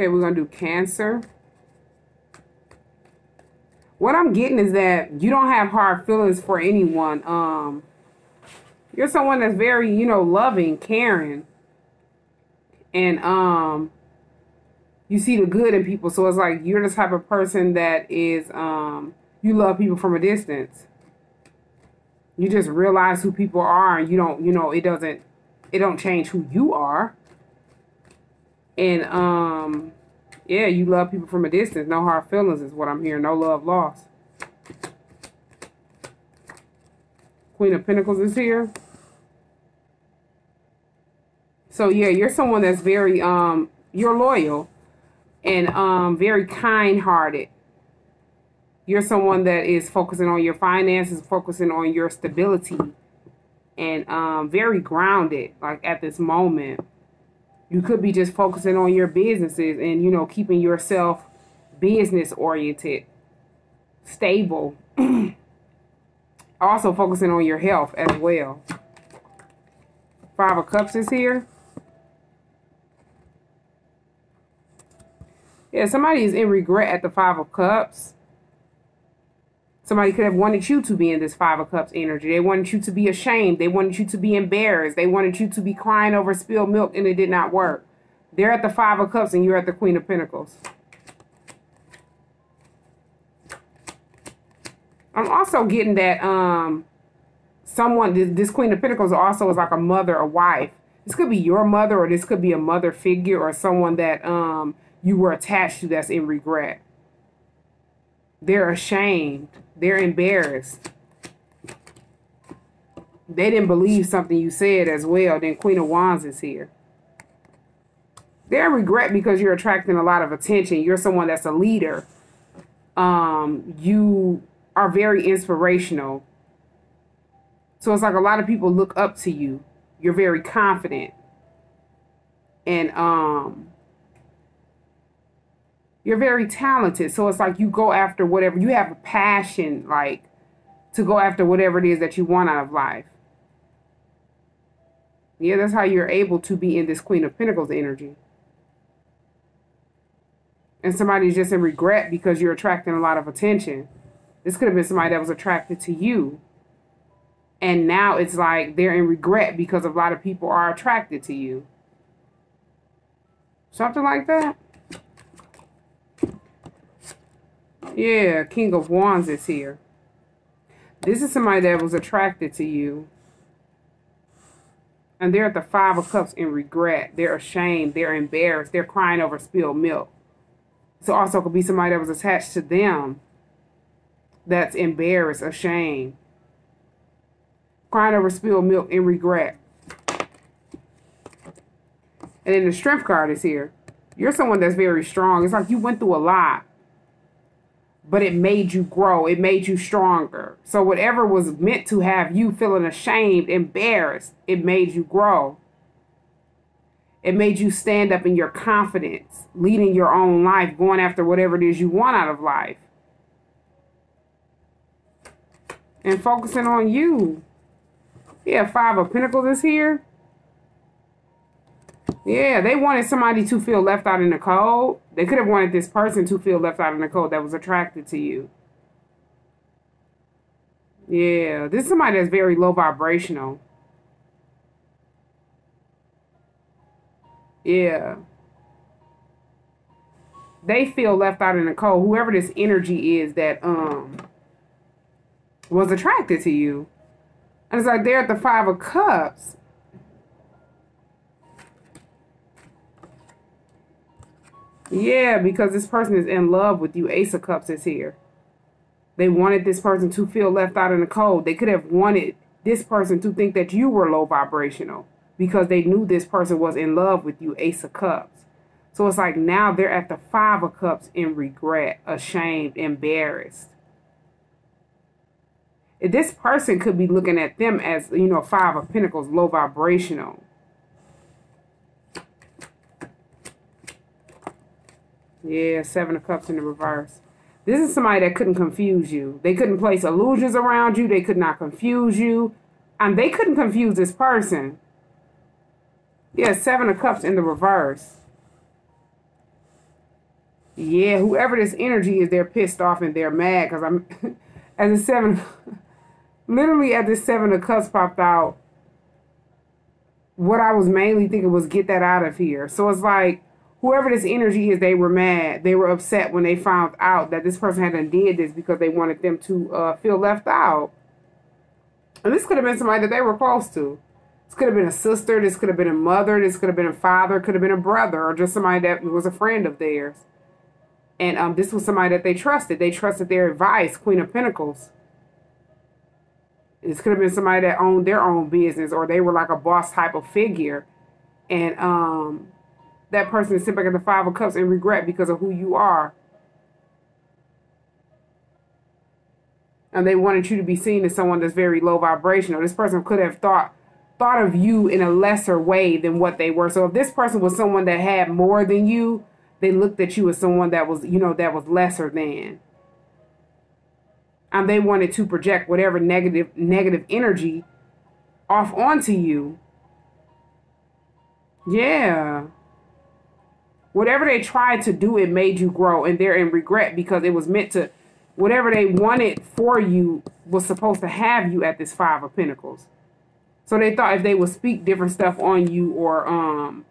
Okay, we're going to do Cancer. What I'm getting is that you don't have hard feelings for anyone. Um, You're someone that's very, you know, loving, caring. And um, you see the good in people. So it's like you're the type of person that is, um, you love people from a distance. You just realize who people are and you don't, you know, it doesn't, it don't change who you are. And um, yeah, you love people from a distance. No hard feelings is what I'm hearing. No love lost. Queen of Pentacles is here. So yeah, you're someone that's very um you're loyal and um very kind-hearted. You're someone that is focusing on your finances, focusing on your stability and um very grounded like at this moment you could be just focusing on your businesses and you know keeping yourself business oriented stable also focusing on your health as well. Five of cups is here. Yeah somebody is in regret at the five of cups Somebody could have wanted you to be in this Five of Cups energy. They wanted you to be ashamed. They wanted you to be embarrassed. They wanted you to be crying over spilled milk and it did not work. They're at the Five of Cups and you're at the Queen of Pentacles. I'm also getting that um someone, this Queen of Pentacles also is like a mother, a wife. This could be your mother or this could be a mother figure or someone that um you were attached to that's in regret. They're ashamed. They're embarrassed. They didn't believe something you said as well. Then Queen of Wands is here. They're regret because you're attracting a lot of attention. You're someone that's a leader. Um, you are very inspirational. So it's like a lot of people look up to you. You're very confident. And um you're very talented. So it's like you go after whatever you have a passion, like to go after whatever it is that you want out of life. Yeah, that's how you're able to be in this Queen of Pentacles energy. And somebody's just in regret because you're attracting a lot of attention. This could have been somebody that was attracted to you. And now it's like they're in regret because a lot of people are attracted to you. Something like that. Yeah, King of Wands is here. This is somebody that was attracted to you. And they're at the Five of Cups in regret. They're ashamed. They're embarrassed. They're crying over spilled milk. So also could be somebody that was attached to them that's embarrassed, ashamed. Crying over spilled milk in regret. And then the Strength card is here. You're someone that's very strong. It's like you went through a lot but it made you grow. It made you stronger. So whatever was meant to have you feeling ashamed, embarrassed, it made you grow. It made you stand up in your confidence, leading your own life, going after whatever it is you want out of life. And focusing on you. Yeah, Five of Pentacles is here. Yeah, they wanted somebody to feel left out in the cold. They could have wanted this person to feel left out in the cold that was attracted to you. Yeah, this is somebody that's very low vibrational. Yeah. They feel left out in the cold. Whoever this energy is that um was attracted to you. And it's like they're at the Five of Cups. Yeah, because this person is in love with you. Ace of Cups is here. They wanted this person to feel left out in the cold. They could have wanted this person to think that you were low vibrational because they knew this person was in love with you. Ace of Cups. So it's like now they're at the Five of Cups in regret, ashamed, embarrassed. This person could be looking at them as, you know, Five of Pentacles, low vibrational. Yeah, Seven of Cups in the reverse. This is somebody that couldn't confuse you. They couldn't place illusions around you. They could not confuse you. And they couldn't confuse this person. Yeah, Seven of Cups in the reverse. Yeah, whoever this energy is, they're pissed off and they're mad because I'm as the seven, literally at the seven of cups popped out. What I was mainly thinking was get that out of here. So it's like whoever this energy is, they were mad. They were upset when they found out that this person hadn't did this because they wanted them to uh, feel left out. And this could have been somebody that they were close to. This could have been a sister. This could have been a mother. This could have been a father. Could have been a brother, or just somebody that was a friend of theirs. And um, this was somebody that they trusted. They trusted their advice, Queen of Pentacles. This could have been somebody that owned their own business or they were like a boss type of figure. And um, that person is sitting back at the Five of Cups in regret because of who you are. And they wanted you to be seen as someone that's very low vibrational. This person could have thought thought of you in a lesser way than what they were. So if this person was someone that had more than you, they looked at you as someone that was, you know, that was lesser than. And they wanted to project whatever negative negative energy off onto you. Yeah. Whatever they tried to do, it made you grow, and they're in regret because it was meant to. Whatever they wanted for you was supposed to have you at this Five of Pentacles. So they thought if they would speak different stuff on you or um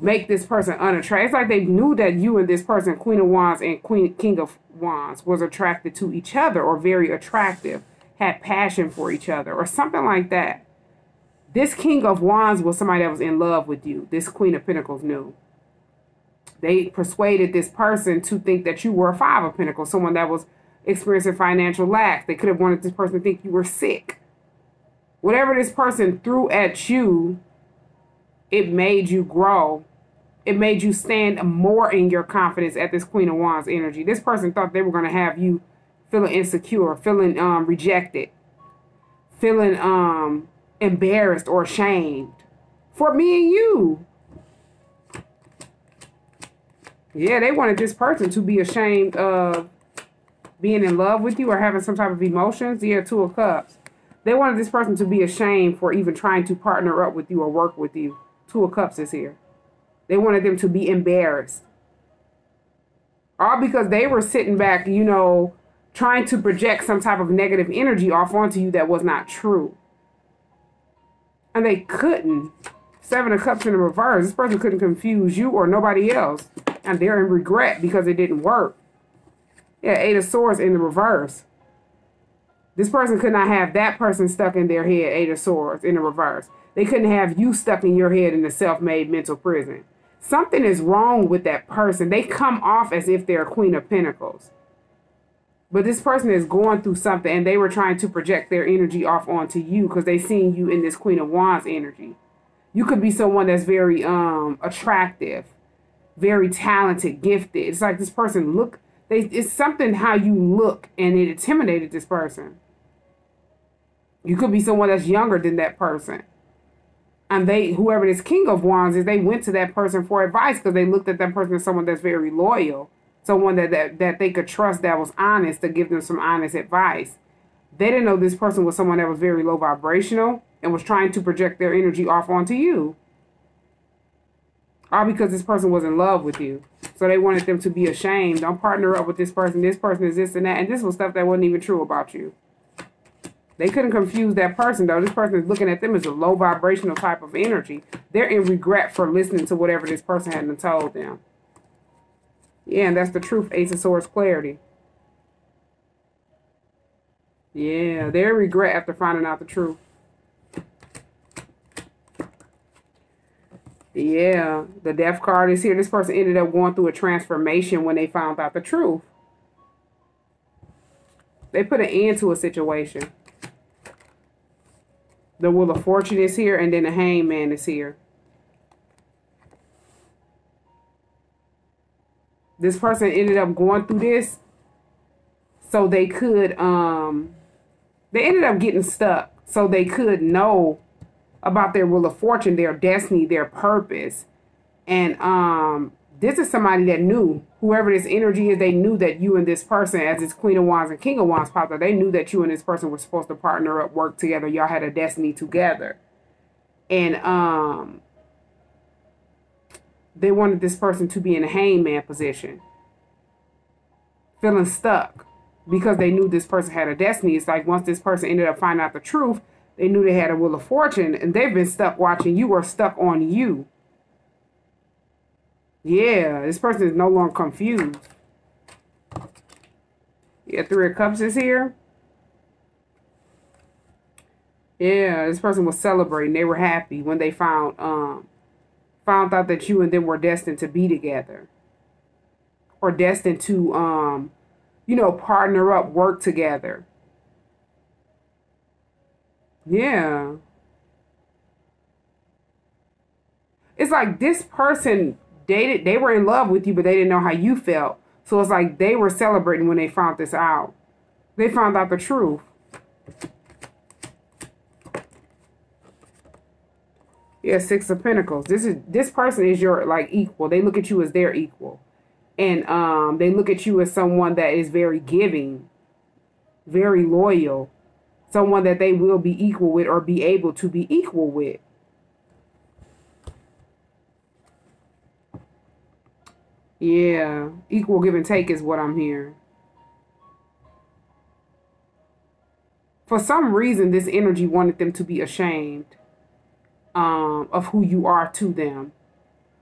make this person unattractive. It's like they knew that you and this person, Queen of Wands and Queen King of Wands, was attracted to each other or very attractive, had passion for each other or something like that. This King of Wands was somebody that was in love with you. This Queen of Pentacles knew. They persuaded this person to think that you were a Five of Pentacles, someone that was experiencing financial lack. They could have wanted this person to think you were sick. Whatever this person threw at you, it made you grow it made you stand more in your confidence at this Queen of Wands energy. This person thought they were going to have you feeling insecure, feeling um, rejected, feeling um, embarrassed or ashamed for me and you. Yeah, they wanted this person to be ashamed of being in love with you or having some type of emotions. Yeah, Two of Cups. They wanted this person to be ashamed for even trying to partner up with you or work with you. Two of Cups is here. They wanted them to be embarrassed. All because they were sitting back, you know, trying to project some type of negative energy off onto you that was not true. And they couldn't. Seven of Cups in the reverse. This person couldn't confuse you or nobody else. And they're in regret because it didn't work. Yeah, Eight of Swords in the reverse. This person could not have that person stuck in their head, Eight of Swords in the reverse. They couldn't have you stuck in your head in a self made mental prison something is wrong with that person. They come off as if they're a Queen of Pentacles. But this person is going through something and they were trying to project their energy off onto you because they seen you in this Queen of Wands energy. You could be someone that's very um attractive, very talented, gifted. It's like this person look they it's something how you look and it intimidated this person. You could be someone that's younger than that person and they whoever this king of wands is they went to that person for advice because they looked at that person as someone that's very loyal someone that, that that they could trust that was honest to give them some honest advice they didn't know this person was someone that was very low vibrational and was trying to project their energy off onto you all because this person was in love with you so they wanted them to be ashamed don't partner up with this person this person is this and that and this was stuff that wasn't even true about you they couldn't confuse that person though. This person is looking at them as a low vibrational type of energy. They're in regret for listening to whatever this person hadn't told them. Yeah, and that's the truth. Ace of Swords clarity. Yeah, they're regret after finding out the truth. Yeah, the death card is here. This person ended up going through a transformation when they found out the truth. They put an end to a situation. The Wheel of Fortune is here, and then the Hangman is here. This person ended up going through this so they could, um, they ended up getting stuck so they could know about their Wheel of Fortune, their destiny, their purpose. And um, this is somebody that knew whoever this energy is, they knew that you and this person, as this Queen of Wands and King of Wands popped up, they knew that you and this person were supposed to partner up, work together. Y'all had a destiny together. And um they wanted this person to be in a hangman position. feeling stuck because they knew this person had a destiny. It's like once this person ended up finding out the truth, they knew they had a wheel of fortune and they've been stuck watching you or stuck on you. Yeah, this person is no longer confused. Yeah, Three of Cups is here. Yeah, this person was celebrating. They were happy when they found um found out that you and them were destined to be together. Or destined to um you know, partner up, work together. Yeah. It's like this person dated, they were in love with you, but they didn't know how you felt. So it's like they were celebrating when they found this out. They found out the truth. Yeah, Six of Pentacles. This is this person is your like equal. They look at you as their equal and um, they look at you as someone that is very giving, very loyal, someone that they will be equal with or be able to be equal with. Yeah, equal give and take is what I'm hearing. For some reason, this energy wanted them to be ashamed um, of who you are to them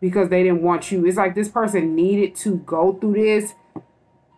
because they didn't want you. It's like this person needed to go through this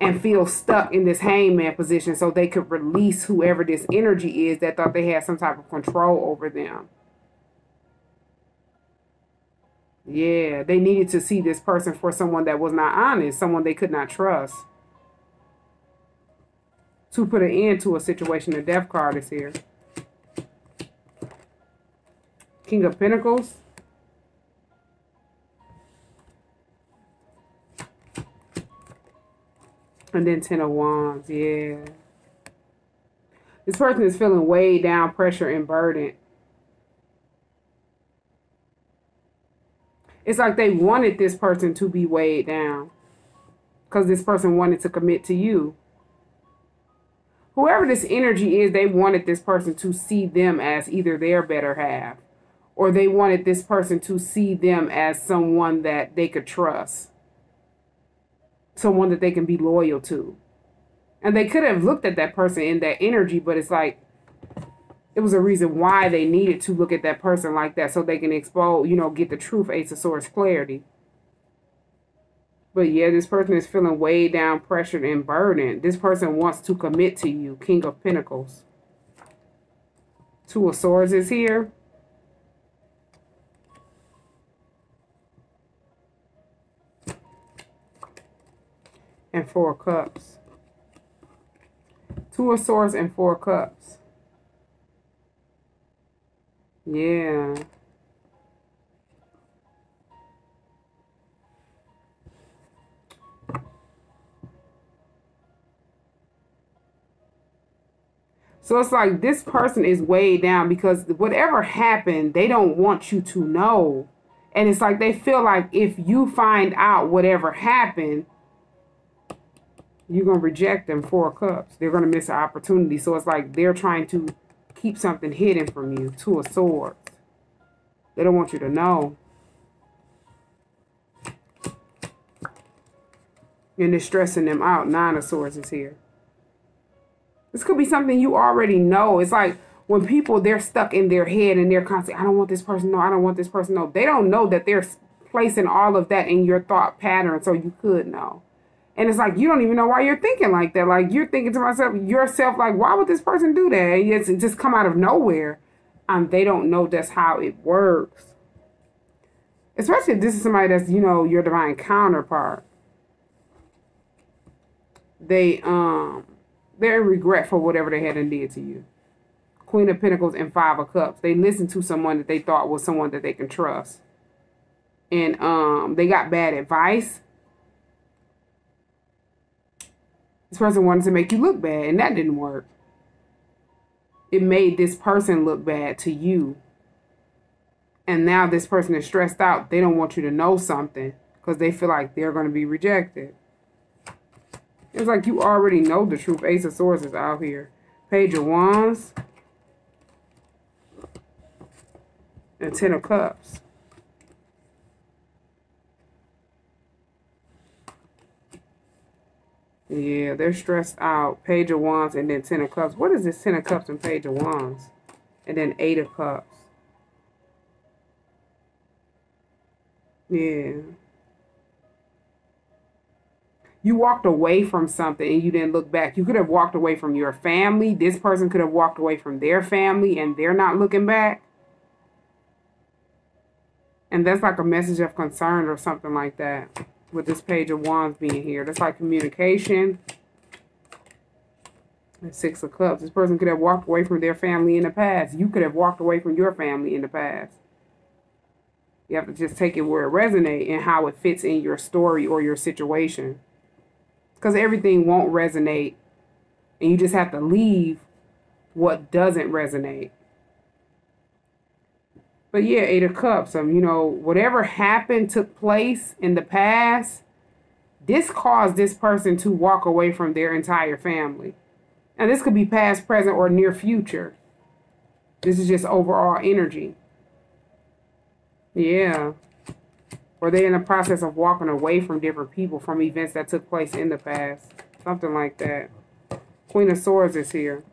and feel stuck in this hangman position so they could release whoever this energy is that thought they had some type of control over them. Yeah, they needed to see this person for someone that was not honest, someone they could not trust. To put an end to a situation, the death card is here. King of Pentacles. And then Ten of Wands, yeah. This person is feeling weighed down, pressure, and burden. It's like they wanted this person to be weighed down. Because this person wanted to commit to you. Whoever this energy is, they wanted this person to see them as either their better half. Or they wanted this person to see them as someone that they could trust someone that they can be loyal to. And they could have looked at that person in that energy, but it's like it was a reason why they needed to look at that person like that so they can expose, you know, get the truth, Ace of Swords clarity. But yeah, this person is feeling way down, pressured, and burdened. This person wants to commit to you, King of Pentacles. Two of Swords is here. And four cups. Two of swords and four cups. Yeah. So it's like this person is weighed down because whatever happened, they don't want you to know. And it's like they feel like if you find out whatever happened, you're going to reject them four cups. They're going to miss an opportunity. So it's like they're trying to keep something hidden from you. Two of swords. They don't want you to know. And they're stressing them out. Nine of swords is here. This could be something you already know. It's like when people, they're stuck in their head and they're constantly, I don't want this person, no, I don't want this person, no. They don't know that they're placing all of that in your thought pattern so you could know. And it's like you don't even know why you're thinking like that. Like you're thinking to myself, yourself, like, why would this person do that? It's just come out of nowhere. Um, they don't know that's how it works. Especially if this is somebody that's, you know, your divine counterpart. They um they're in regret for whatever they had and did to you. Queen of Pentacles and Five of Cups. They listened to someone that they thought was someone that they can trust. And um they got bad advice This person wanted to make you look bad, and that didn't work. It made this person look bad to you. And now this person is stressed out. They don't want you to know something because they feel like they're going to be rejected. It's like you already know the truth. Ace of Swords is out here. Page of Wands. And Ten of Cups. Yeah, they're stressed out. Page of Wands and then Ten of Cups. What is this Ten of Cups and Page of Wands? And then Eight of Cups. Yeah. You walked away from something and you didn't look back. You could have walked away from your family. This person could have walked away from their family and they're not looking back. And that's like a message of concern or something like that with this page of wands being here. That's like communication. Six of cups. This person could have walked away from their family in the past. You could have walked away from your family in the past. You have to just take it where it resonates and how it fits in your story or your situation. Because everything won't resonate. And you just have to leave what doesn't resonate. But yeah, Eight of Cups. Um, you know, whatever happened took place in the past. This caused this person to walk away from their entire family. And this could be past, present, or near future. This is just overall energy. Yeah. Or they're in the process of walking away from different people from events that took place in the past. Something like that. Queen of Swords is here.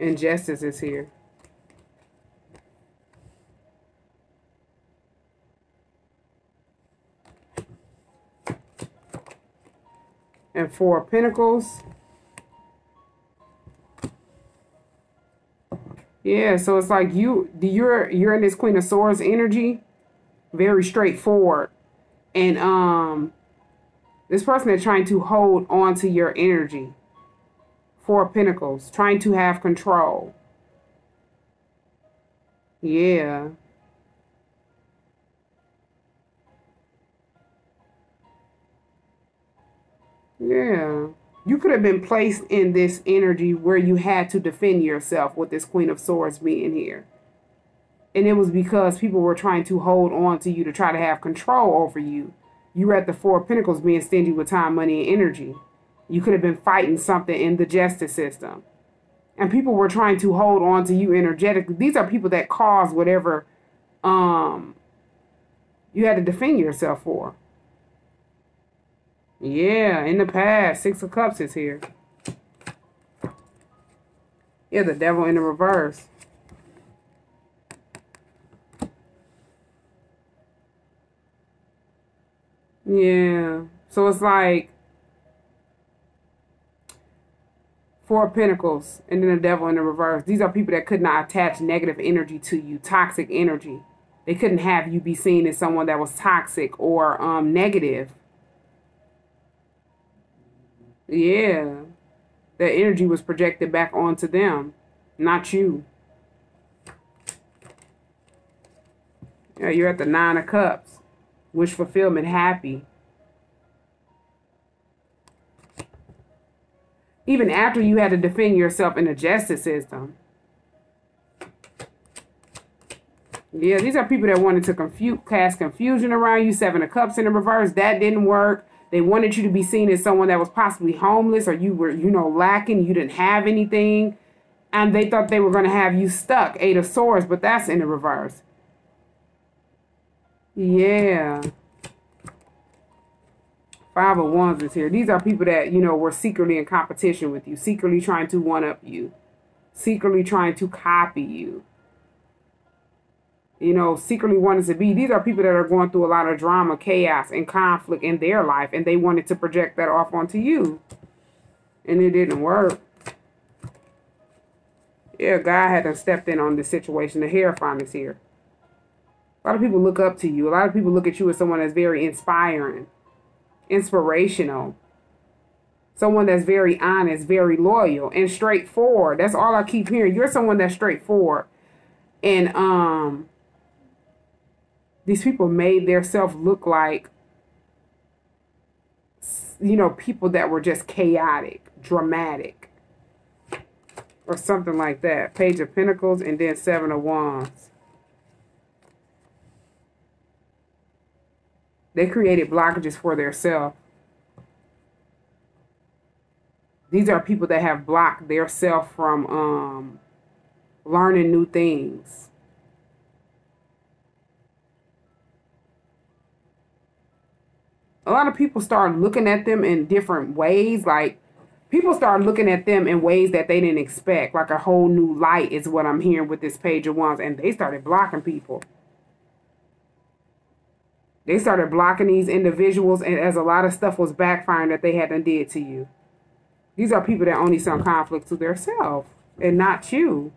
And justice is here. And Four Pentacles. Yeah, so it's like you you're you're in this Queen of Swords energy, very straightforward. And um this person is trying to hold on to your energy. Four Pentacles, trying to have control. Yeah. Yeah. You could have been placed in this energy where you had to defend yourself with this Queen of Swords being here. And it was because people were trying to hold on to you to try to have control over you. You were at the Four Pentacles being stingy with time, money, and energy. You could have been fighting something in the justice system. And people were trying to hold on to you energetically. These are people that cause whatever um, you had to defend yourself for. Yeah, in the past, Six of Cups is here. Yeah, the devil in the reverse. Yeah. So it's like Four of Pentacles, and then the devil in the reverse. These are people that could not attach negative energy to you, toxic energy. They couldn't have you be seen as someone that was toxic or um, negative. Yeah. That energy was projected back onto them, not you. Yeah, you're at the Nine of Cups. Wish fulfillment, happy. Even after you had to defend yourself in the justice system. Yeah, these are people that wanted to confuse, cast confusion around you. Seven of Cups in the reverse. That didn't work. They wanted you to be seen as someone that was possibly homeless or you were, you know, lacking. You didn't have anything. And they thought they were going to have you stuck. Eight of Swords, but that's in the reverse. Yeah. Five of Wands is here. These are people that, you know, were secretly in competition with you, secretly trying to one-up you, secretly trying to copy you. You know, secretly wanted to be. These are people that are going through a lot of drama, chaos, and conflict in their life, and they wanted to project that off onto you. And it didn't work. Yeah, God had to step in on this situation. The Hierophant is here. A lot of people look up to you. A lot of people look at you as someone that's very inspiring inspirational. Someone that's very honest, very loyal, and straightforward. That's all I keep hearing. You're someone that's straightforward. And um these people made their self look like you know, people that were just chaotic, dramatic, or something like that. Page of Pentacles and then Seven of Wands. They created blockages for themselves. These are people that have blocked their self from um, learning new things. a lot of people start looking at them in different ways. Like people start looking at them in ways that they didn't expect. Like a whole new light is what I'm hearing with this page of wands, and they started blocking people. They started blocking these individuals, and as a lot of stuff was backfiring that they hadn't did to you. These are people that only saw conflict to themselves and not you.